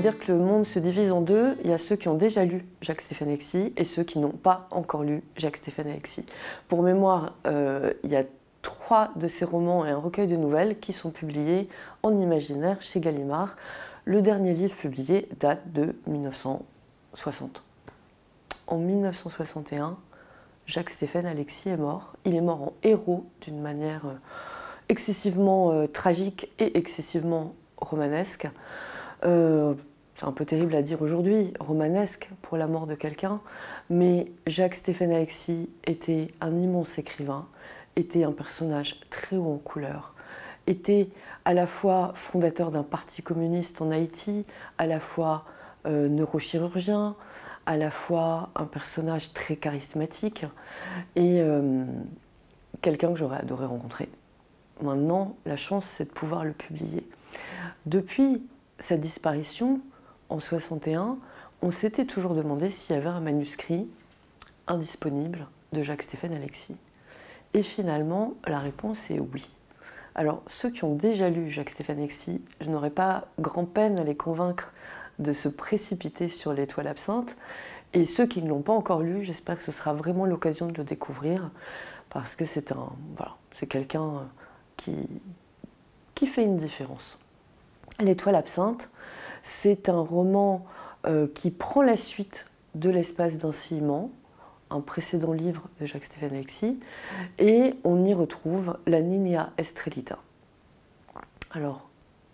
dire que le monde se divise en deux. Il y a ceux qui ont déjà lu Jacques-Stéphane Alexis et ceux qui n'ont pas encore lu Jacques-Stéphane Alexis. Pour mémoire, euh, il y a trois de ses romans et un recueil de nouvelles qui sont publiés en imaginaire chez Gallimard. Le dernier livre publié date de 1960. En 1961, Jacques-Stéphane Alexis est mort. Il est mort en héros d'une manière euh, excessivement euh, tragique et excessivement romanesque. Un peu terrible à dire aujourd'hui, romanesque pour la mort de quelqu'un, mais Jacques-Stéphane Alexis était un immense écrivain, était un personnage très haut en couleur, était à la fois fondateur d'un parti communiste en Haïti, à la fois euh, neurochirurgien, à la fois un personnage très charismatique et euh, quelqu'un que j'aurais adoré rencontrer. Maintenant, la chance, c'est de pouvoir le publier. Depuis sa disparition, en 61, on s'était toujours demandé s'il y avait un manuscrit indisponible de Jacques-Stéphane Alexis. Et finalement, la réponse est oui. Alors, ceux qui ont déjà lu Jacques-Stéphane Alexis, je n'aurais pas grand-peine à les convaincre de se précipiter sur l'étoile absinthe. Et ceux qui ne l'ont pas encore lu, j'espère que ce sera vraiment l'occasion de le découvrir, parce que c'est un, voilà, c'est quelqu'un qui, qui fait une différence. L'étoile absinthe, c'est un roman euh, qui prend la suite de l'espace d'un ciment, un précédent livre de Jacques-Stéphane Alexis, et on y retrouve la Ninea Estrelita. Alors,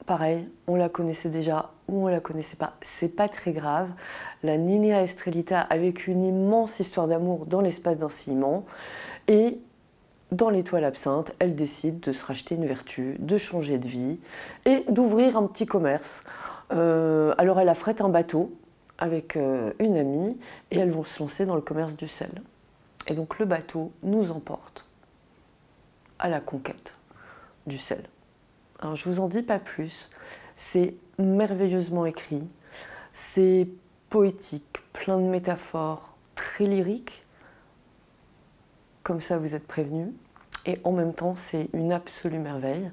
pareil, on la connaissait déjà ou on la connaissait pas, c'est pas très grave. La Ninea Estrelita avec une immense histoire d'amour dans l'espace d'un ciment, et dans l'étoile absinthe, elle décide de se racheter une vertu, de changer de vie et d'ouvrir un petit commerce. Euh, alors elle affrète un bateau avec euh, une amie et elles vont se lancer dans le commerce du sel. Et donc le bateau nous emporte à la conquête du sel. Alors je vous en dis pas plus, c'est merveilleusement écrit, c'est poétique, plein de métaphores, très lyrique comme ça vous êtes prévenus. Et en même temps, c'est une absolue merveille.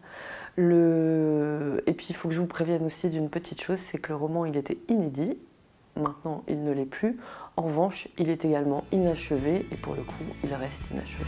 Le... Et puis, il faut que je vous prévienne aussi d'une petite chose, c'est que le roman, il était inédit. Maintenant, il ne l'est plus. En revanche, il est également inachevé, et pour le coup, il reste inachevé.